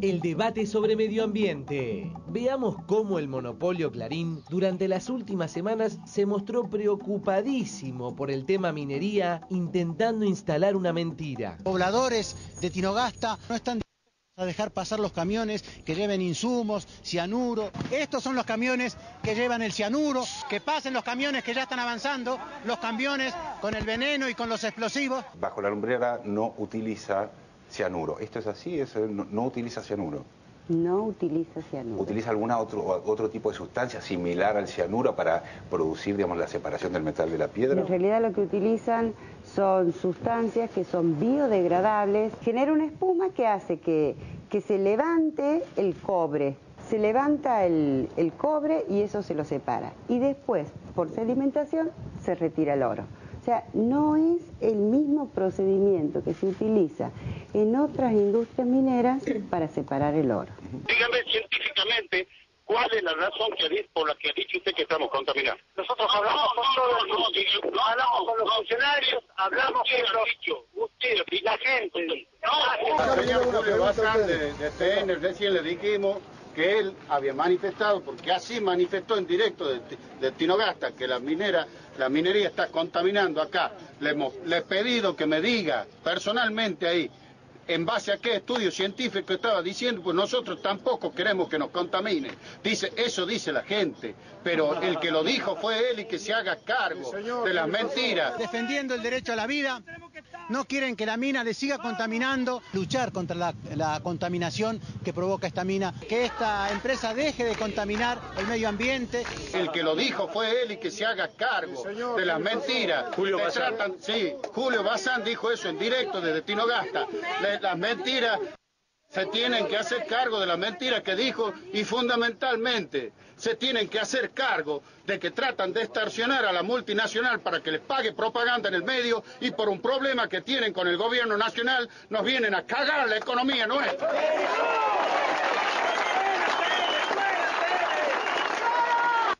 el debate sobre medio ambiente. Veamos cómo el monopolio Clarín durante las últimas semanas se mostró preocupadísimo por el tema minería, intentando instalar una mentira. Pobladores de Tinogasta no están a dejar pasar los camiones que lleven insumos, cianuro. Estos son los camiones que llevan el cianuro, que pasen los camiones que ya están avanzando, los camiones con el veneno y con los explosivos. Bajo la lumbrera no utiliza cianuro. ¿Esto es así? no, utiliza cianuro? No utiliza cianuro. ¿Utiliza alguna otro, otro tipo de sustancia similar al cianuro para producir, digamos, la separación del metal de la piedra? En realidad lo que utilizan son sustancias que son biodegradables. Genera una espuma que hace que, que se levante el cobre. Se levanta el, el cobre y eso se lo separa. Y después, por sedimentación, se retira el oro. O sea, no es el mismo procedimiento que se utiliza en otras industrias mineras para separar el oro. Dígame científicamente cuál es la razón por la que ha dicho usted que estamos contaminados. Nosotros hablamos con todos los, hablamos con los funcionarios, hablamos con los, usted y la gente. Al señor Julio Bazán de, de TN recién le dijimos que él había manifestado, porque así manifestó en directo de, de Tinogasta que la minera la minería está contaminando acá. Le, he pedido que me diga personalmente ahí en base a qué estudio científico estaba diciendo, pues nosotros tampoco queremos que nos contamine. Dice, eso dice la gente, pero el que lo dijo fue él y que se haga cargo de las mentiras. Defendiendo el derecho a la vida, no quieren que la mina le siga contaminando, luchar contra la, la contaminación que provoca esta mina, que esta empresa deje de contaminar el medio ambiente. El que lo dijo fue él y que se haga cargo de las mentiras. Julio Bazán. sí, Julio Bazán dijo eso en directo desde Tinogasta las mentiras, se tienen que hacer cargo de las mentiras que dijo y fundamentalmente se tienen que hacer cargo de que tratan de extorsionar a la multinacional para que les pague propaganda en el medio y por un problema que tienen con el gobierno nacional nos vienen a cagar la economía nuestra.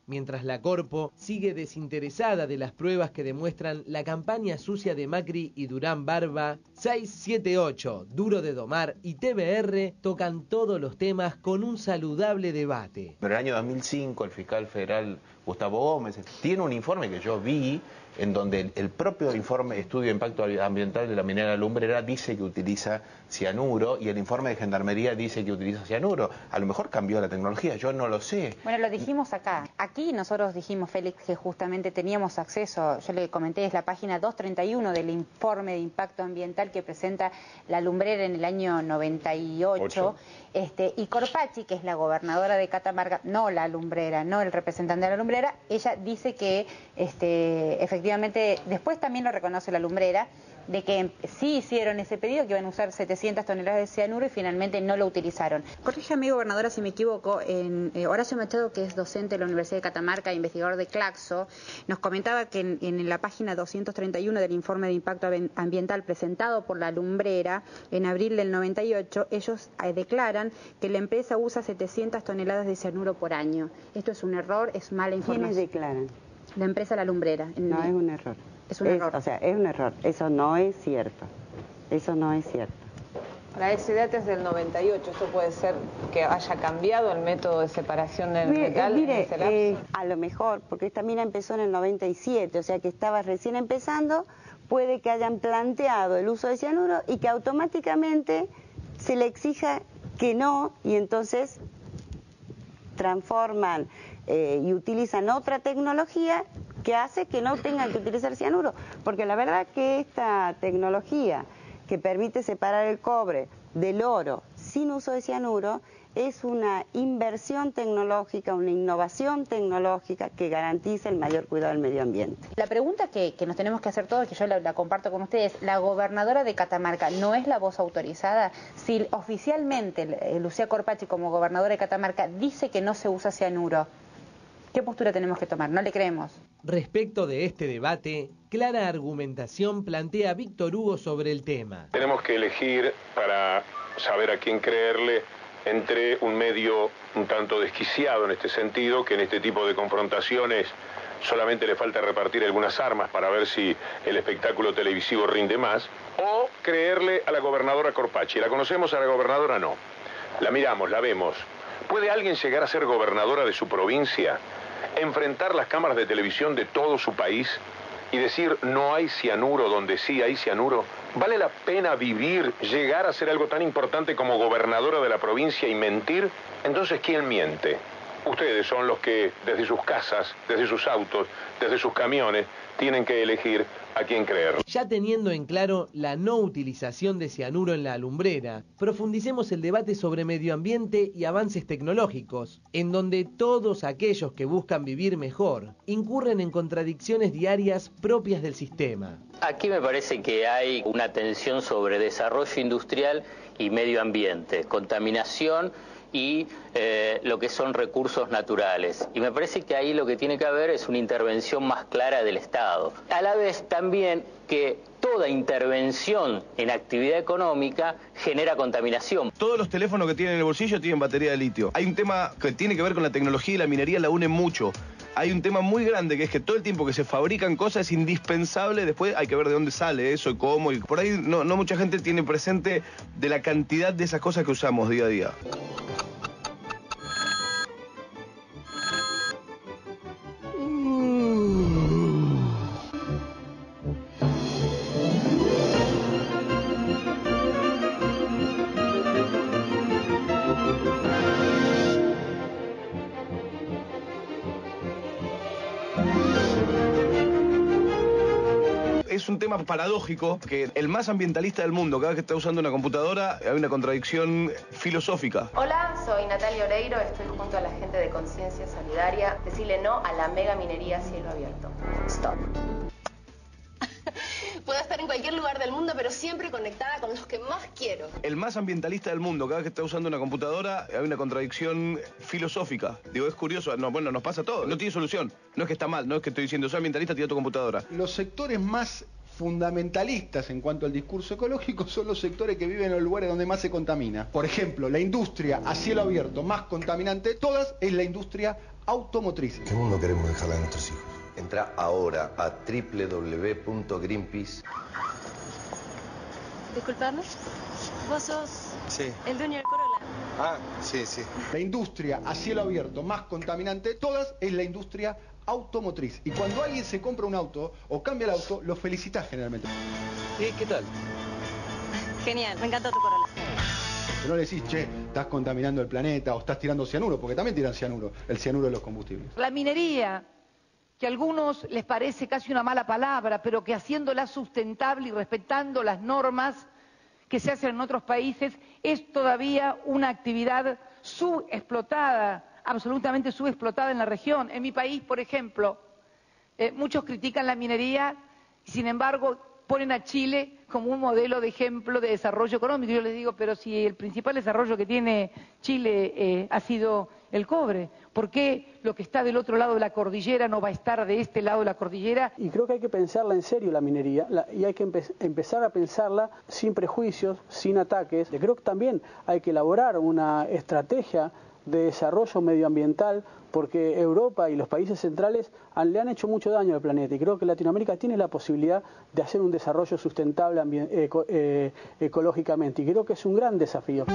Mientras la Corpo sigue desinteresada de las pruebas que demuestran la campaña sucia de Macri y Durán Barba, 678, Duro de Domar y TBR tocan todos los temas con un saludable debate. En el año 2005 el fiscal federal Gustavo Gómez tiene un informe que yo vi en donde el, propio informe Estudio de Impacto Ambiental de la minera lumbrera dice que utiliza cianuro y el informe de Gendarmería dice que utiliza cianuro. A lo mejor cambió la tecnología, yo no lo sé. Bueno, lo dijimos acá. Aquí nosotros dijimos, Félix, que justamente teníamos acceso, yo le comenté, es la página 231 del informe de impacto ambiental que presenta la lumbrera en el año 98. Este, y Corpachi, que es la gobernadora de Catamarca, no la lumbrera, no el representante de la lumbrera, ella dice que este, efectivamente, después también lo reconoce la lumbrera, de que sí hicieron ese pedido, que iban a usar 700 toneladas de cianuro y finalmente no lo utilizaron. Corríjame, gobernadora, si me equivoco, en, eh, Horacio Machado, que es docente de la Universidad de Catamarca, investigador de Claxo, nos comentaba que en, la página 231 del informe de impacto ambiental presentado por la lumbrera en abril del 98, ellos eh, declaran que la empresa usa 700 toneladas de cianuro por año. Esto es un error, es mala información. ¿Quiénes declaran? La empresa La Lumbrera. No, es un error. Es un error. O sea, es un error. Eso no es cierto. Eso no es cierto. La SIDAT es del 98, ¿esto puede ser que haya cambiado el método de separación del metal? Mire, eh, a lo mejor, porque esta mina empezó en el 97, o sea que estaba recién empezando, puede que hayan planteado el uso de cianuro y que automáticamente se le exija que no y entonces transforman eh, y utilizan otra tecnología que hace que no tengan que utilizar cianuro. Porque la verdad que esta tecnología que permite separar el cobre del oro sin uso de cianuro es una inversión tecnológica, una innovación tecnológica que garantiza el mayor cuidado del medio ambiente. La pregunta que, nos tenemos que hacer todos, que yo la, comparto con ustedes, ¿la gobernadora de Catamarca no es la voz autorizada? Si oficialmente Lucía Corpachi como gobernadora de Catamarca dice que no se usa cianuro, ¿Qué postura tenemos que tomar? No le creemos. Respecto de este debate, clara argumentación plantea Víctor Hugo sobre el tema. Tenemos que elegir para saber a quién creerle entre un medio un tanto desquiciado en este sentido, que en este tipo de confrontaciones solamente le falta repartir algunas armas para ver si el espectáculo televisivo rinde más, o creerle a la gobernadora Corpachi. ¿La conocemos a la gobernadora? No. La miramos, la vemos. ¿Puede alguien llegar a ser gobernadora de su provincia? ¿Enfrentar las cámaras de televisión de todo su país? y decir no hay cianuro donde sí hay cianuro? ¿Vale la pena vivir, llegar a ser algo tan importante como gobernadora de la provincia y mentir? Entonces, ¿quién miente? Ustedes son los que desde sus casas, desde sus autos, desde sus camiones, tienen que elegir a quién creer. Ya teniendo en claro la no utilización de cianuro en la alumbrera, profundicemos el debate sobre medio ambiente y avances tecnológicos, en donde todos aquellos que buscan vivir mejor incurren en contradicciones diarias propias del sistema. Aquí me parece que hay una tensión sobre desarrollo industrial y medio ambiente, contaminación y eh, lo que son recursos naturales. Y me parece que ahí lo que tiene que haber es una intervención más clara del Estado. A la vez también que toda intervención en actividad económica genera contaminación. Todos los teléfonos que tienen en el bolsillo tienen batería de litio. Hay un tema que tiene que ver con la tecnología y la minería la unen mucho. Hay un tema muy grande que es que todo el tiempo que se fabrican cosas es indispensable, después hay que ver de dónde sale eso y cómo. Y por ahí no mucha gente tiene presente de la cantidad de esas cosas que usamos día a día. Un tema paradójico que el más ambientalista del mundo, cada vez que está usando una computadora, hay una contradicción filosófica. Hola, soy Natalia Oreiro, estoy junto a la gente de Conciencia Solidaria. Decirle no a la mega minería cielo abierto. Stop. Puedo estar en cualquier lugar del mundo, pero siempre conectada con los que más quiero. El más ambientalista del mundo, cada vez que está usando una computadora, hay una contradicción filosófica. Digo, es curioso, no, bueno, nos pasa todo, no tiene solución. No es que está mal, no es que estoy diciendo, soy ambientalista, tira tu computadora. Los sectores más fundamentalistas en cuanto al discurso ecológico son los sectores que viven en los lugares donde más se contamina. Por ejemplo, la industria a cielo abierto más contaminante de todas es la industria automotriz. ¿Qué mundo queremos dejarle a nuestros hijos? Entra ahora a www.greenpeace. Disculpadme. ¿Vos sos Sí. el dueño del Corolla? Ah, sí, sí. La industria a cielo abierto más contaminante de todas es la industria automotriz. Y cuando alguien se compra un auto o cambia el auto, lo felicitas generalmente. ¿Qué, qué tal? Genial, me encantó tu Corolla. No le decís, che, estás contaminando el planeta o estás tirando cianuro, porque también tiran cianuro, el cianuro de los combustibles. La minería, que a algunos les parece casi una mala palabra, pero que haciéndola sustentable y respetando las normas que se hacen en otros países, es todavía una actividad subexplotada, absolutamente subexplotada en la región. En mi país, por ejemplo, eh, muchos critican la minería y sin embargo ponen a Chile como un modelo de ejemplo de desarrollo económico. Yo les digo, pero si el principal desarrollo que tiene Chile eh, ha sido el cobre, ¿por qué lo que está del otro lado de la cordillera no va a estar de este lado de la cordillera? Y creo que hay que pensarla en serio la minería y hay que empe- empezar a pensarla sin prejuicios, sin ataques. Creo que también hay que elaborar una estrategia de desarrollo medioambiental porque Europa y los países centrales le han hecho mucho daño al planeta y creo que Latinoamérica tiene la posibilidad de hacer un desarrollo sustentable eh, ecológicamente y creo que es un gran desafío.